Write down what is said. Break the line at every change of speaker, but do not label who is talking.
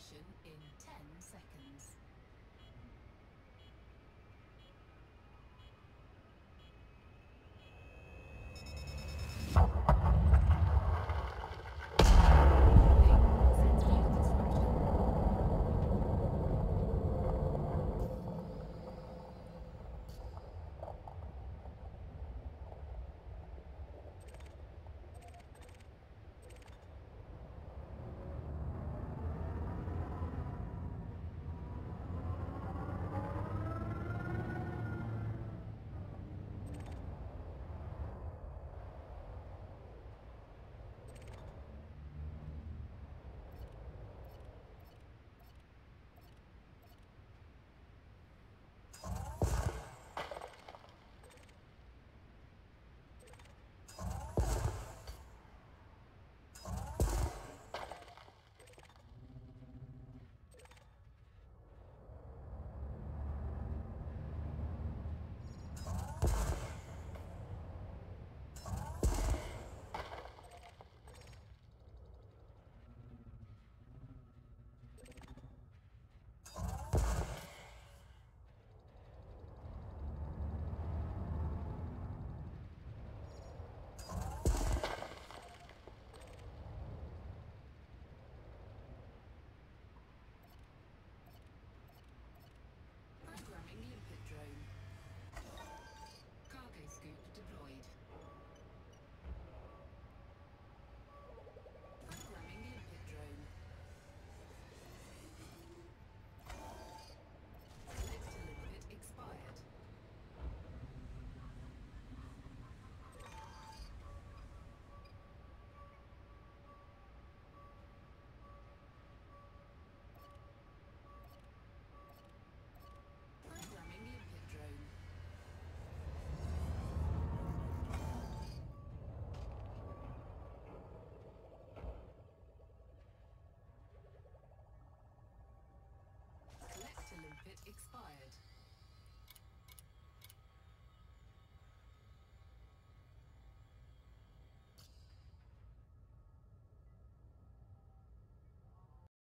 Detonation in 10 Limpet expired.